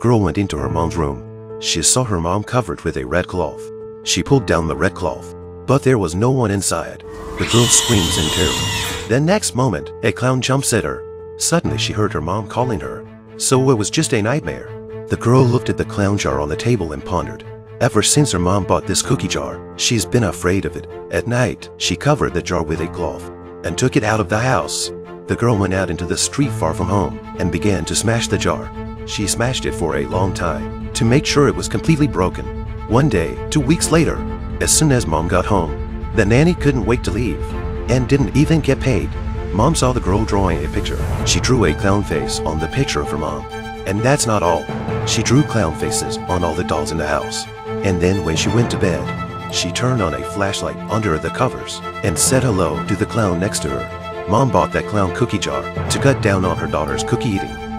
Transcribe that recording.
girl went into her mom's room. She saw her mom covered with a red cloth. She pulled down the red cloth, but there was no one inside. The girl screams in terror. The next moment, a clown jumps at her. Suddenly, she heard her mom calling her. So it was just a nightmare. The girl looked at the clown jar on the table and pondered. Ever since her mom bought this cookie jar, she's been afraid of it. At night, she covered the jar with a cloth and took it out of the house. The girl went out into the street far from home and began to smash the jar. She smashed it for a long time to make sure it was completely broken. One day, two weeks later, as soon as mom got home, the nanny couldn't wait to leave and didn't even get paid. Mom saw the girl drawing a picture. She drew a clown face on the picture of her mom. And that's not all. She drew clown faces on all the dolls in the house. And then when she went to bed, she turned on a flashlight under the covers and said hello to the clown next to her. Mom bought that clown cookie jar to cut down on her daughter's cookie eating.